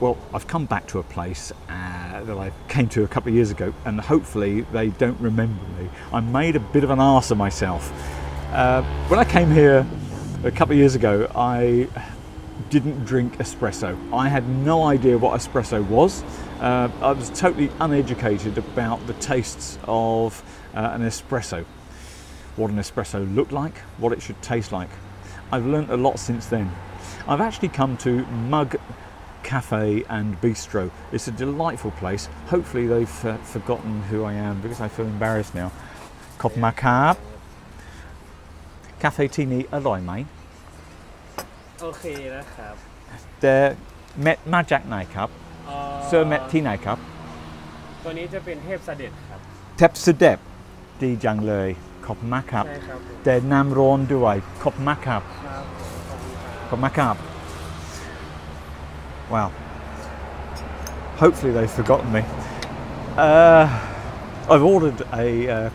Well, I've come back to a place uh, that I came to a couple of years ago, and hopefully they don't remember me. I made a bit of an ass of myself. Uh, when I came here a couple of years ago, I didn't drink espresso. I had no idea what espresso was. Uh, I was totally uneducated about the tastes of uh, an espresso, what an espresso looked like, what it should taste like. I've learnt a lot since then. I've actually come to Mug cafe and bistro. It's a delightful place. Hopefully they've uh, forgotten who I am because I feel embarrassed now. Cop Macabre. Cafe Tini Aloy Main. Okay, The Met Majak Nai Cup. Sir Met Tea Nai Cup. ตัวนี้จะเป็นเทพเสด็จครับ เทพเสด็จดีจังเลยขอบมากครับ ใช่ครับผมแต่น้ำร้อนด้วยขอบมากครับ ขอบมากครับ Wow. Hopefully they've forgotten me. Uh, I've ordered a uh,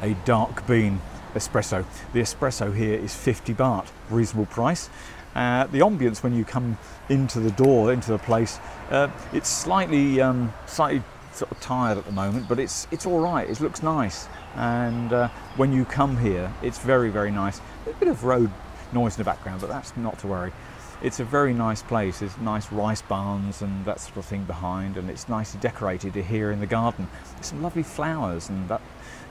a dark bean espresso. The espresso here is 50 baht, reasonable price. Uh, the ambience when you come into the door, into the place, uh, it's slightly um, slightly sort of tired at the moment, but it's it's all right. It looks nice, and uh, when you come here, it's very very nice. A bit of road noise in the background, but that's not to worry. It's a very nice place. There's nice rice barns and that sort of thing behind, and it's nicely decorated here in the garden. Some lovely flowers and that,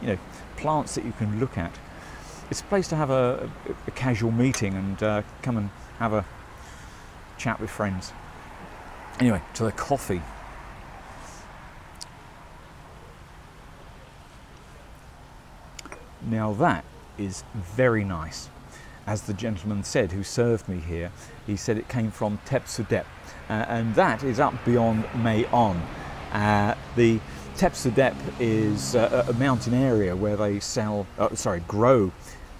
you know, plants that you can look at. It's a place to have a, a casual meeting and uh, come and have a chat with friends. Anyway, to the coffee. Now that is very nice. As the gentleman said who served me here, he said it came from Tepsudep, uh, and that is up beyond Mayon. Uh, the Tepsudep is uh, a mountain area where they sell, uh, sorry, grow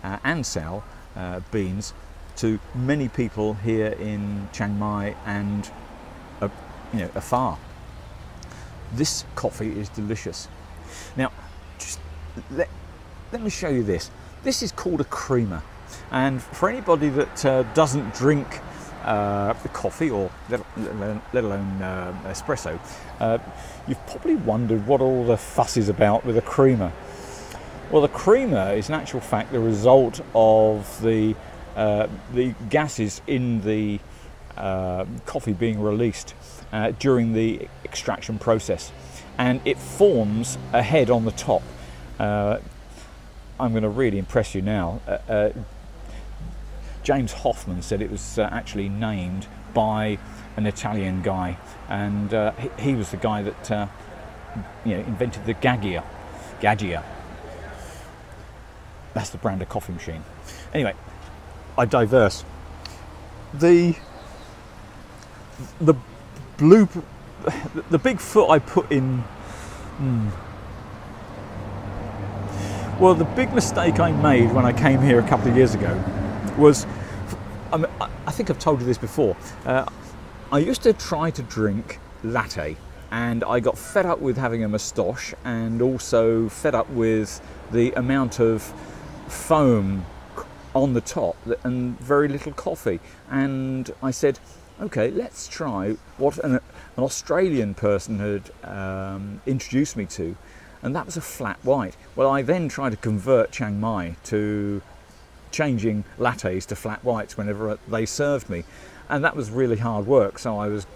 uh, and sell uh, beans to many people here in Chiang Mai and you know afar. This coffee is delicious. Now, just let, let me show you this. This is called a crema, and for anybody that uh, doesn't drink uh, coffee or let, alone, alone uh, espresso, you've probably wondered what all the fuss is about with a crema. Well, the crema is in actual fact the result of the uh, the gases in the uh, coffee being released uh, during the extraction process, and it forms a head on the top. Uh, I'm going to really impress you now. Uh, uh, James Hoffmann said it was uh, actually named by an Italian guy, and uh, he, he was the guy that uh, you know invented the Gaggia. Gaggia. That's the brand of coffee machine. Anyway, I diverse. The the blue the big foot I put in. hmm. Well, the big mistake I made when I came here a couple of years ago was, I, I think I've told you this before. Uh, I used to try to drink latte, and I got fed up with having a moustache, and also fed up with the amount of foam on the top and very little coffee. And I said, okay, let's try what an, an Australian person had um, introduced me to, and that was a flat white. Well, I then tried to convert Chiang Mai to changing lattes to flat whites whenever they served me, and that was really hard work. So I was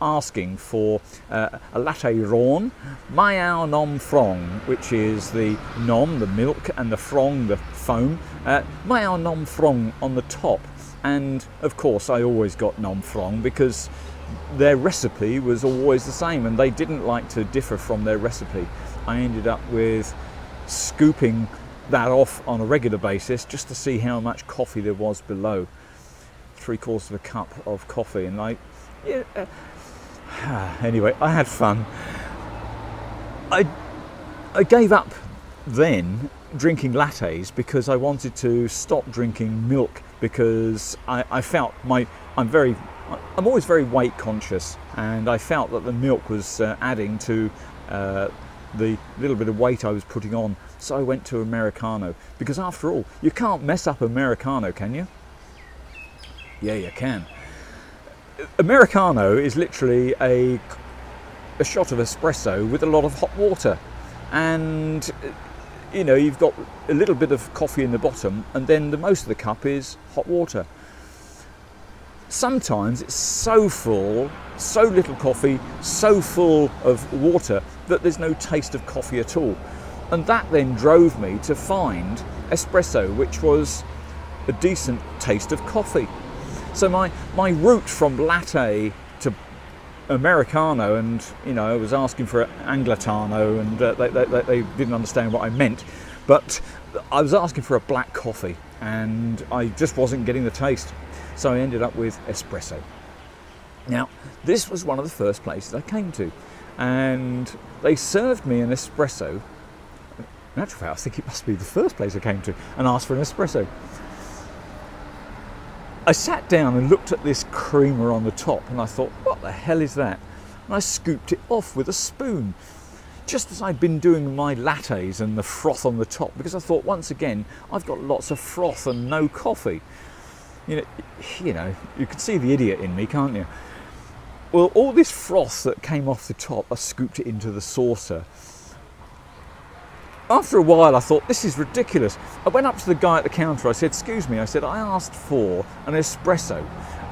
asking for uh, a latte rawn, Mayao Nom Frong, which is the nom, the milk, and the frong, the foam. Uh, Mayao Nom Frong on the top, and of course I always got Nom Frong because their recipe was always the same, and they didn't like to differ from their recipe. I ended up with scooping that off on a regular basis just to see how much coffee there was below. Three quarters of a cup of coffee, and I, yeah, anyway, I had fun. I, I gave up then drinking lattes because I wanted to stop drinking milk because I, I felt my I'm very I'm always very weight conscious and I felt that the milk was uh, adding to uh, the little bit of weight I was putting on. So I went to Americano because after all, you can't mess up Americano, can you? Yeah, you can. Americano is literally a, a shot of espresso with a lot of hot water. And, you know, you've got a little bit of coffee in the bottom, and then the most of the cup is hot water. Sometimes it's so full, so little coffee, so full of water that there's no taste of coffee at all. And that then drove me to find espresso, which was a decent taste of coffee. So my, my route from latte to Americano, and you know, I was asking for Angletano, and uh, they, they, they didn't understand what I meant, but I was asking for a black coffee, and I just wasn't getting the taste. So I ended up with espresso. Now, this was one of the first places I came to, and they served me an espresso. In actual fact, I think it must be the first place I came to and asked for an espresso. I sat down and looked at this crema on the top and I thought, what the hell is that? And I scooped it off with a spoon, just as I'd been doing my lattes and the froth on the top, because I thought, once again, I've got lots of froth and no coffee. You know, you know, you can see the idiot in me, can't you? Well, all this froth that came off the top, I scooped it into the saucer after a while, I thought, this is ridiculous. I went up to the guy at the counter. I said, Excuse me, I said, I asked for an espresso,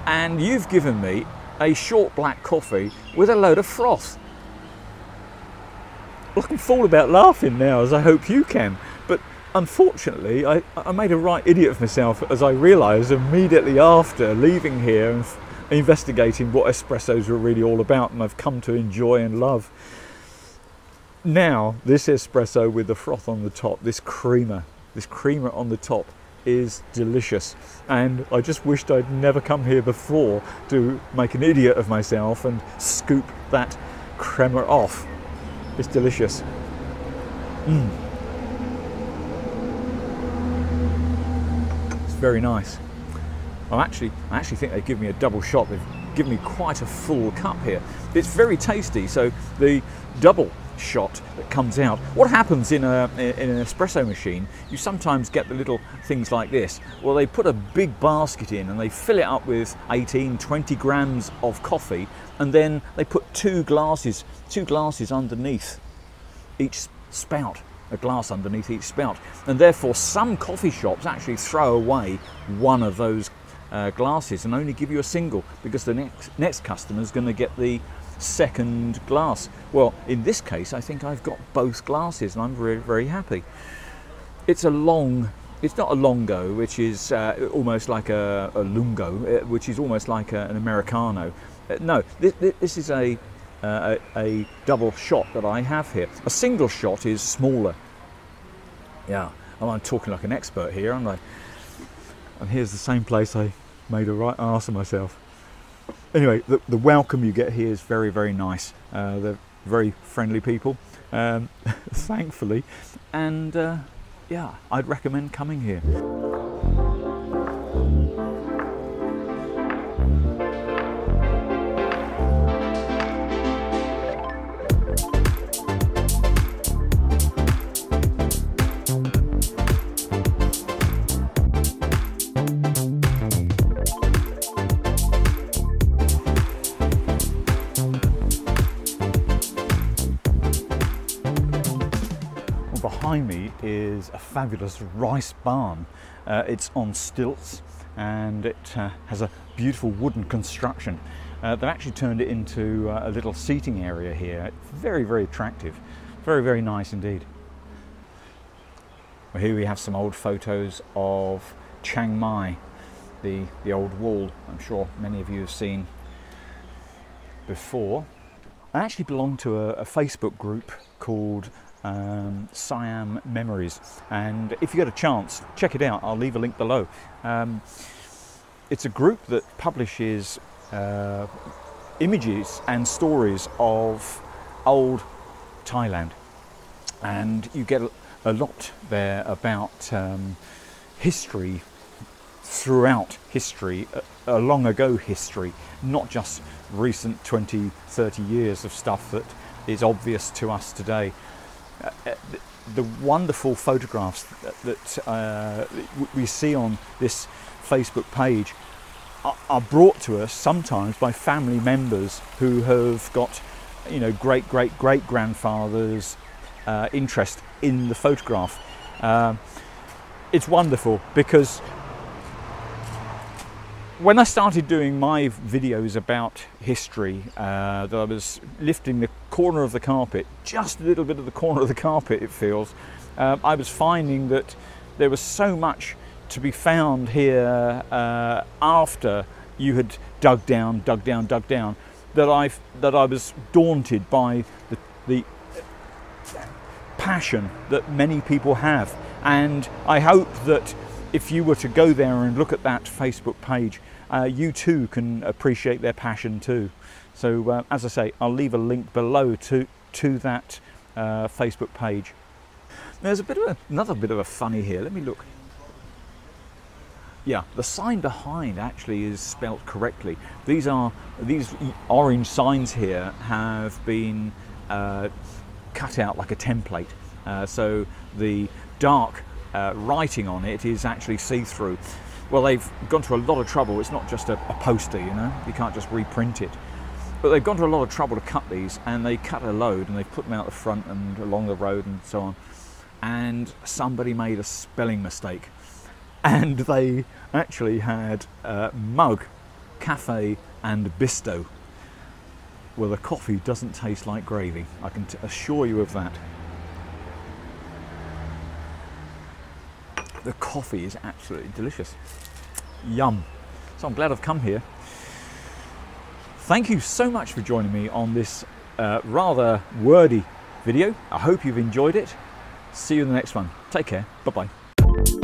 and you've given me a short black coffee with a load of froth. I can fall about laughing now, as I hope you can. But unfortunately, I, I made a right idiot of myself as I realised immediately after leaving here and investigating what espressos were really all about, and I've come to enjoy and love now this espresso with the froth on the top, this crema, this crema on the top is delicious. And I just wished I'd never come here before to make an idiot of myself and scoop that crema off. It's delicious. Mm. It's very nice. I actually, I actually think they give me a double shot. They've given me quite a full cup here. It's very tasty. So the double shot that comes out. What happens in, a, in an espresso machine, you sometimes get the little things like this. Well, they put a big basket in and they fill it up with 18, 20 grams of coffee, and then they put two glasses, two glasses underneath each spout, a glass underneath each spout. And therefore, some coffee shops actually throw away one of those uh, glasses and only give you a single because the next next customer is going to get the second glass. Well, in this case, I think I've got both glasses and I'm very, very happy. It's a long, it's not a longo, which is uh, almost like a, a, lungo, uh, which is almost like a, an Americano. Uh, no, this, this is a, uh, a, a double shot that I have here. A single shot is smaller. Yeah, I'm talking like an expert here, aren't I? And here's the same place I made a right ass of myself anyway, the, the, welcome you get here is very, very nice. Uh, they're very friendly people, um, thankfully, and uh, yeah, I'd recommend coming here. Is a fabulous rice barn. Uh, it's on stilts and it uh, has a beautiful wooden construction. Uh, they've actually turned it into uh, a little seating area here. Very, very attractive. Very, very nice indeed. Well, here we have some old photos of Chiang Mai, the, the old wall. I'm sure many of you have seen before. I actually belong to a, a Facebook group called um, Siam Memories. And if you get a chance, check it out. I'll leave a link below. Um, it's a group that publishes uh, images and stories of old Thailand. And you get a lot there about um, history throughout history, a, a long ago history, not just recent 20, 30 years of stuff that is obvious to us today. The wonderful photographs that, that uh, we see on this Facebook page are- are brought to us sometimes by family members who have got, you know, great great great grandfathers' uh, interest in the photograph. Um, it's wonderful because when I started doing my videos about history, uh, that I was lifting the corner of the carpet, just a little bit of the corner of the carpet, it feels, um, I was finding that there was so much to be found here uh, after you had dug down, dug down, dug down, that I that I was daunted by the, the passion that many people have. And I hope that if you were to go there and look at that Facebook page, uh, you too can appreciate their passion too. So, uh, as I say, I'll leave a link below to, to that uh, Facebook page. There's a bit of a, another bit of a funny here. Let me look. Yeah, the sign behind actually is spelt correctly. These are these orange signs here have been uh, cut out like a template, uh, so the dark uh, writing on it is actually see-through. Well, they've gone to a lot of trouble. It's not just a, a poster, you know. You can't just reprint it. But they've gone to a lot of trouble to cut these, and they cut a load, and they've put them out the front and along the road and so on. And somebody made a spelling mistake and they actually had uh, mug, cafe, and bisto. Well, the coffee doesn't taste like gravy. I can assure you of that. The coffee is absolutely delicious. Yum. So I'm glad I've come here. Thank you so much for joining me on this uh, rather wordy video. I hope you've enjoyed it. See you in the next one. Take care. Bye bye.